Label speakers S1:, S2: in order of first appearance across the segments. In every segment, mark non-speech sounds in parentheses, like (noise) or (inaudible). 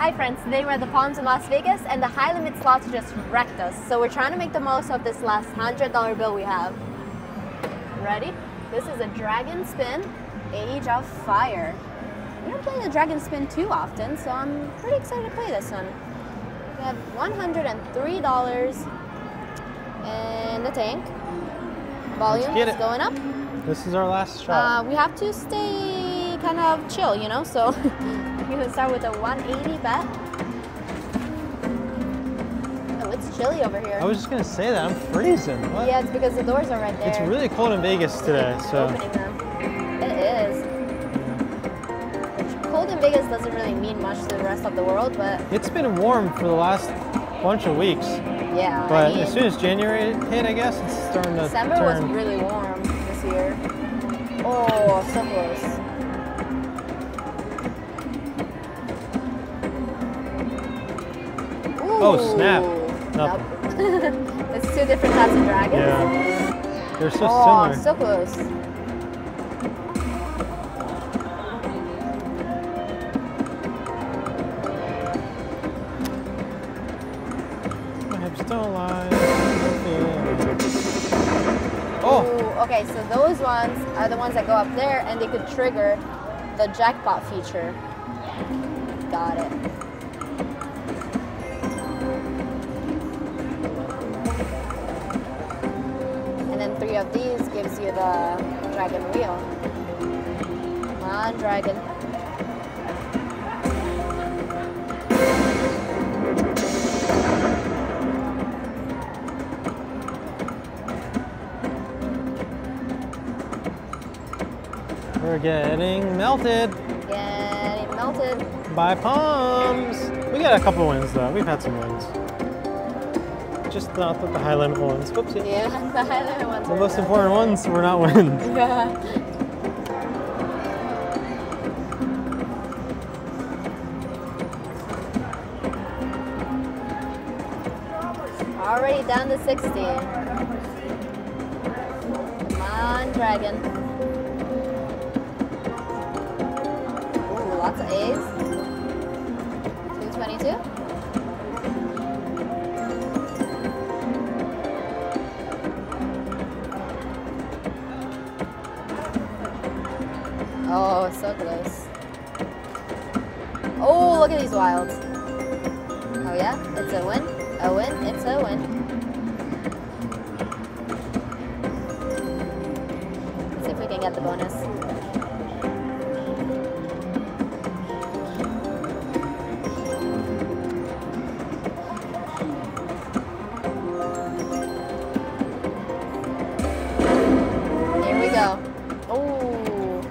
S1: Hi friends, today we're at the Palms in Las Vegas and the high limit slots just wrecked us. So we're trying to make the most of this last $100 bill we have. Ready? This is a Dragon Spin Age of Fire. We don't play the Dragon Spin too often, so I'm pretty excited to play this one. We have $103 in the tank. Volume is
S2: it.
S1: going up.
S2: This is our last shot.
S1: Uh, we have to stay kind of chill, you know, so (laughs) you can start with a 180 bet. Oh, it's chilly over here.
S2: I was just gonna say that I'm freezing. What?
S1: Yeah, it's because the doors are right there.
S2: It's really cold in Vegas today, so
S1: Opening them. It is. Cold in Vegas doesn't really mean much to the rest of the world, but
S2: it's been warm for the last bunch of weeks.
S1: yeah.
S2: But
S1: I mean,
S2: as soon as January hit, I guess it's starting to
S1: December
S2: turn.
S1: was really warm this year. Oh, so close.
S2: Oh, snap.
S1: Nope. (laughs) it's two different types of dragons.
S2: Yeah. They're so
S1: oh,
S2: similar.
S1: so close.
S2: My hips don't lie. Oh,
S1: Ooh, okay, so those ones are the ones that go up there and they could trigger the jackpot feature. Got it. Of these gives you the dragon wheel. Come on, dragon.
S2: we're getting melted
S1: Getting melted.
S2: by palms. We got a couple wins though. We've had some wins. Just not the, (laughs) the high limit ones. Whoopsie.
S1: Yeah, the highlighter ones.
S2: The most important ones were not wins. (laughs)
S1: Yeah. Already down to 60. Come on, dragon. Ooh, lots of A's. Oh, look at these wilds. Oh yeah, it's a win. A win, it's a win. Let's see if we can get the bonus. Here we go. Oh,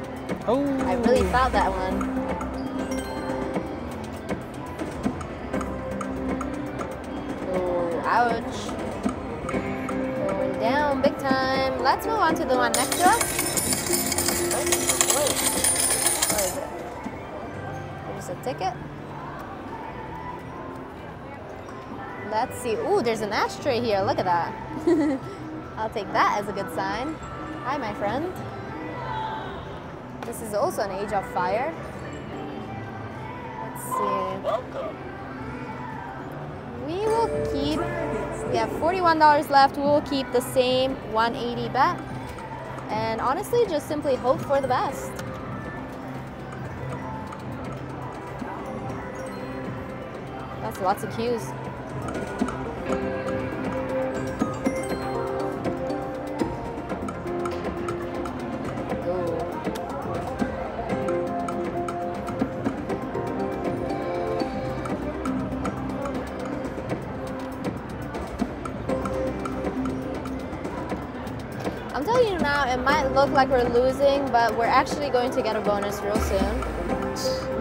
S2: Oh.
S1: I really oh. felt that one. A ticket. Let's see. Ooh, there's an ashtray here. Look at that. (laughs) I'll take that as a good sign. Hi, my friend. This is also an Age of Fire. Let's see. We will keep, we have $41 left. We will keep the same 180 bet. And honestly, just simply hope for the best. That's lots of cues. I'm telling you now, it might look like we're losing, but we're actually going to get a bonus real soon.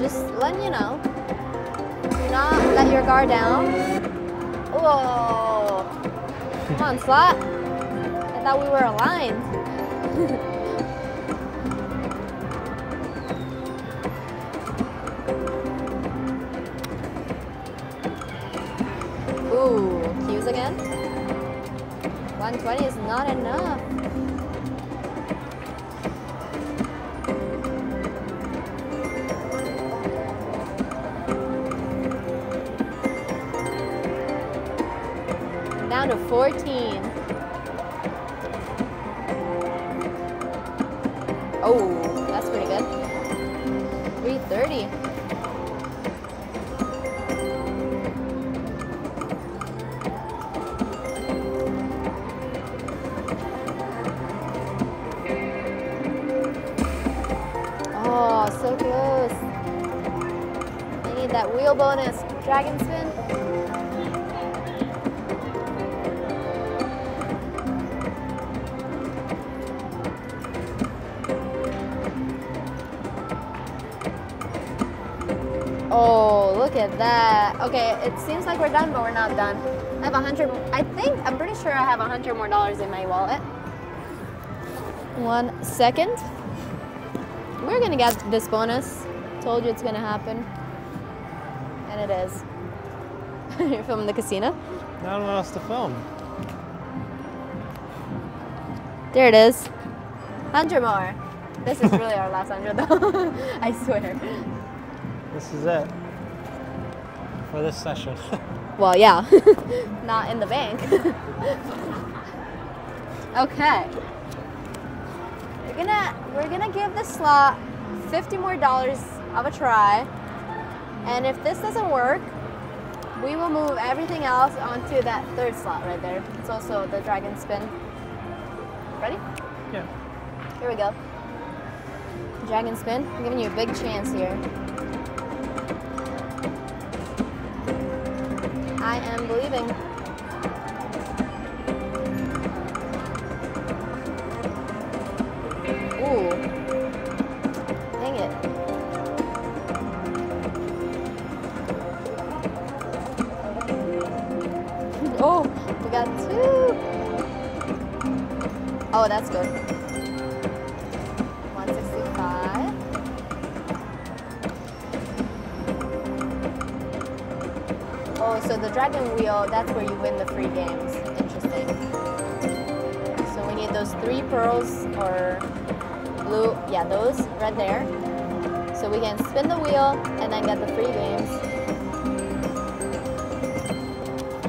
S1: Just letting you know. Do not let your guard down. Whoa. Come on, slot. I thought we were aligned. (laughs) Ooh, cues again. 120 is not enough. Down to 14. Oh, that's pretty good. 330. Oh, so close. I need that wheel bonus. Dragon spin. At that. Okay, it seems like we're done, but we're not done. I have a hundred, I think, I'm pretty sure I have a hundred more dollars in my wallet. One second. We're gonna get this bonus. Told you it's gonna happen. And it is. (laughs) You're filming the casino?
S2: Not what else to film.
S1: There it is. 100 more. This is really our last 100 though. (laughs) I swear.
S2: This is it for this session. (laughs)
S1: Well, yeah. (laughs) Not in the bank. (laughs) okay. We're gonna we're gonna give this slot 50 more dollars of a try. And if this doesn't work, we will move everything else onto that third slot right there. It's also the dragon spin. Ready?
S2: yeah.
S1: Here we go. Dragon spin. I'm giving you a big chance here. I am believing. Ooh. Dang it. (laughs) oh, we got two. Oh, that's good. The dragon wheel, that's where you win the free games. Interesting. So we need those three pearls or blue, yeah, those right there. So we can spin the wheel and then get the free games.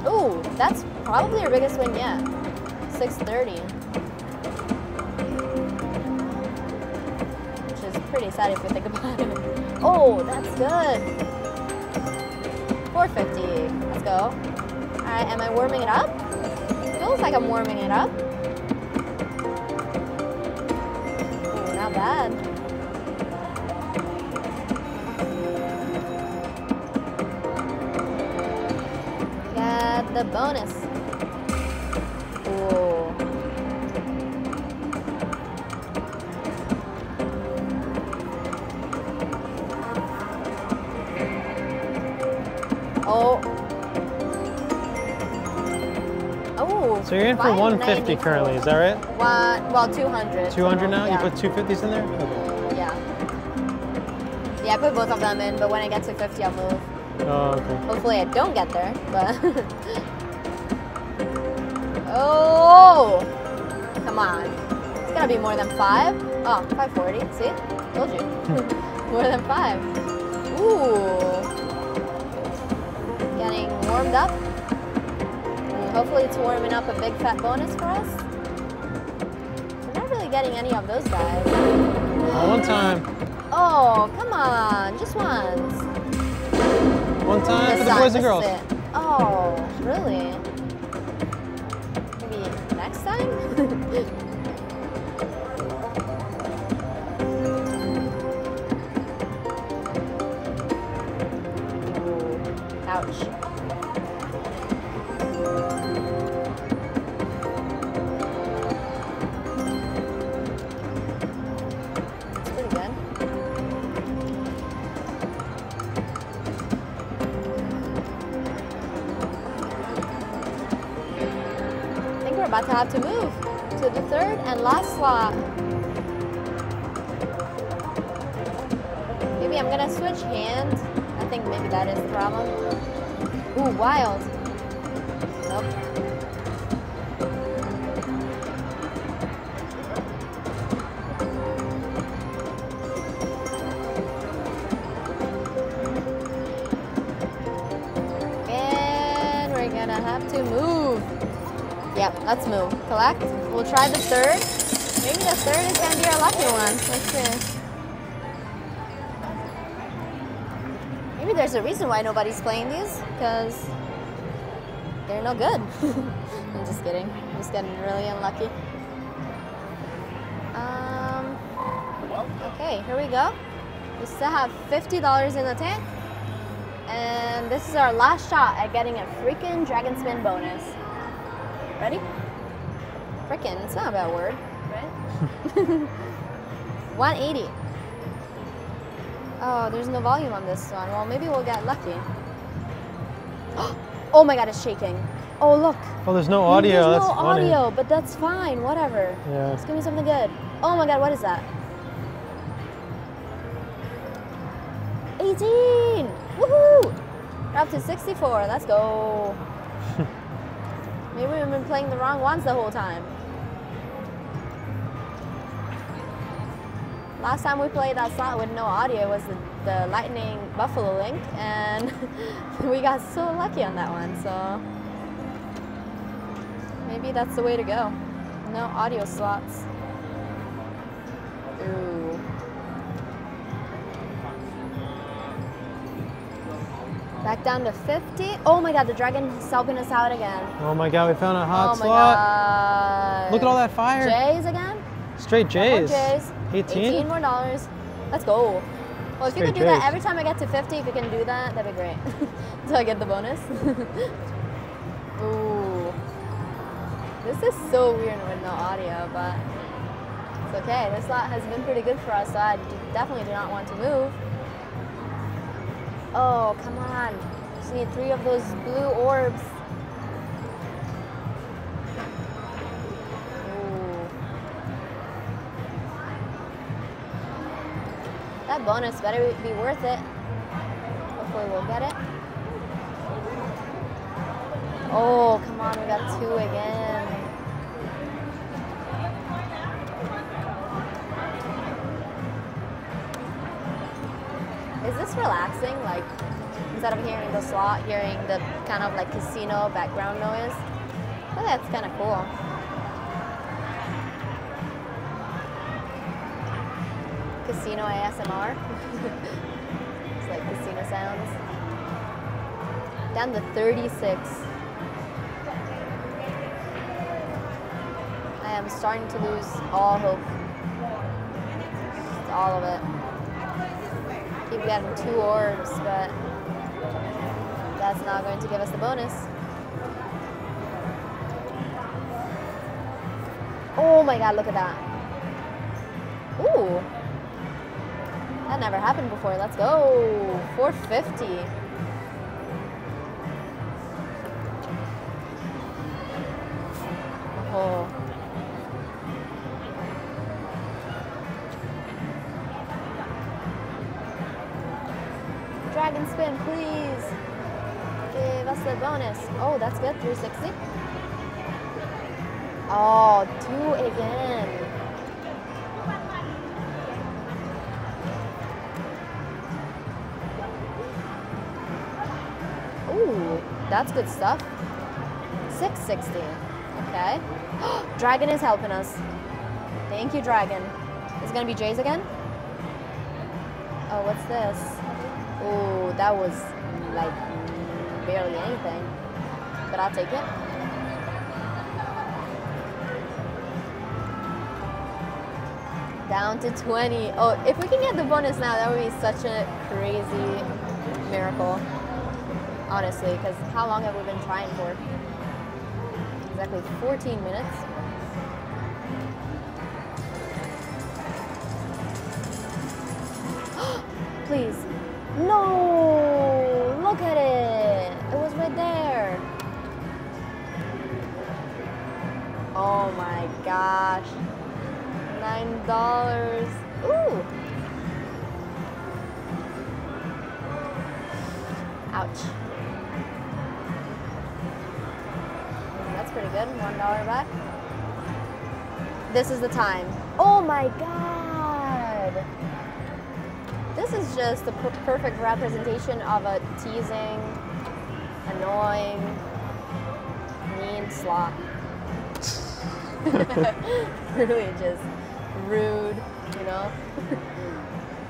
S1: Ooh, that's probably our biggest win yet. 630. Which is pretty sad if you think about it. (laughs) Oh, that's good. 450. Let's go. Alright, am I warming it up? Feels like I'm warming it up. Ooh, not bad. Got the bonus.
S2: You're in for 150 currently, is that right?
S1: One, well, 200.
S2: 200 now?
S1: Yeah.
S2: You put 250s in there? Okay.
S1: Yeah. Yeah, I put both of them in, but when I get to 50, I'll move.
S2: Oh, okay.
S1: Hopefully I don't get there, but... (laughs) oh! Come on. It's gotta be more than five. Oh, 540. See? Told you. (laughs) more than five. Ooh. Getting warmed up. Hopefully it's warming up a big fat bonus for us. We're not really getting any of those guys.
S2: Oh, one time.
S1: Oh, come on. Just once.
S2: One time for the
S1: This
S2: boys and girls.
S1: it. Oh, really? Maybe next time? (laughs) about to have to move to the third and last slot. Maybe I'm gonna switch hands. I think maybe that is the problem. Ooh, wild. Nope. And we're gonna have to move. Yep, let's move. Collect. We'll try the third. Maybe the third is gonna be our lucky one. Let's see. Maybe there's a reason why nobody's playing these, because they're no good. (laughs) I'm just kidding. I'm just getting really unlucky. Um, okay, here we go. We still have $50 in the tank. And this is our last shot at getting a freaking dragon spin bonus. Ready? Frickin', it's not a bad word, right? (laughs) 180. Oh, there's no volume on this one. Well, maybe we'll get lucky. (gasps) Oh my god, it's shaking. Oh, look.
S2: Oh, there's no audio.
S1: There's
S2: That's
S1: no
S2: funny.
S1: audio, but that's fine. Whatever.
S2: Yeah.
S1: Let's give me something good. Oh my god, what is that? 18! Woohoo! We're up to 64. Let's go. (laughs) Maybe we've been playing the wrong ones the whole time. Last time we played that slot with no audio was the, the Lightning Buffalo Link, and (laughs) we got so lucky on that one, so maybe that's the way to go. No audio slots. Ooh. Back down to 50. Oh my god, the dragon is helping us out again.
S2: Oh my god, we found a hot
S1: oh
S2: slot.
S1: god.
S2: Look at all that fire.
S1: Jays again?
S2: Straight J's.
S1: Jays.
S2: 18?
S1: 18 more dollars. Let's go. Well, if you
S2: Straight
S1: could do that every time I get to 50, if you can do that, that'd be great. (laughs) so I get the bonus. (laughs) Ooh. This is so weird with no audio, but it's okay. This lot has been pretty good for us, so I definitely do not want to move. Oh, come on. Just need three of those blue orbs. That bonus better be worth it. Hopefully we'll get it. Oh, come on, we got two again. Relaxing? Like, instead of hearing the slot, hearing the kind of like casino background noise? Think that's kind of cool. Casino ASMR. (laughs) it's like casino sounds. Down to 36. I am starting to lose all hope. Just all of it. Keep getting two orbs, but that's not going to give us the bonus. Oh my god, look at that. Ooh. That never happened before. Let's go. 450. Dragon spin, please. Give us the bonus. Oh, that's good. 360. Oh, two again. Ooh, that's good stuff. 660. Okay. (gasps) Dragon is helping us. Thank you, Dragon. Is it gonna be Jays again? Oh, what's this? That was like barely anything. But I'll take it. Down to 20. Oh, if we can get the bonus now, that would be such a crazy miracle. Honestly, because how long have we been trying for? Exactly 14 minutes. (gasps) Please. Gosh. Nine dollars. Ooh! Ouch. That's pretty good. One dollar back. This is the time. Oh my god! This is just the per- perfect representation of a teasing, annoying, mean slot. (laughs) really just rude, you know.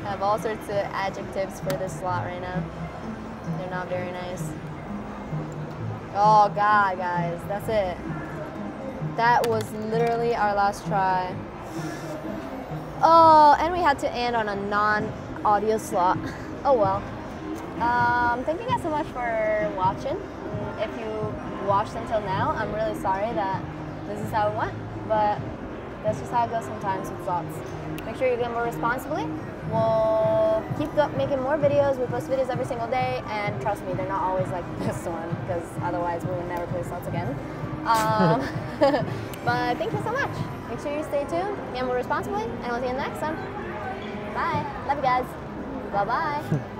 S1: I have all sorts of adjectives for this slot right now. They're not very nice. Oh god, guys, that's it. That was literally our last try. Oh, and we had to end on a non-audio slot. (laughs) Oh well. Um, thank you guys so much for watching. If you watched until now, I'm really sorry that this is how it went, but that's just how it goes sometimes with slots. Make sure you gamble responsibly. We'll keep making more videos. We post videos every single day, and trust me, they're not always like (laughs) this one, because otherwise we will never play slots again. Um, (laughs) but thank you so much. Make sure you stay tuned, and gamble responsibly, and we'll see you in the next time. Bye. Love you guys. Bye bye. (laughs)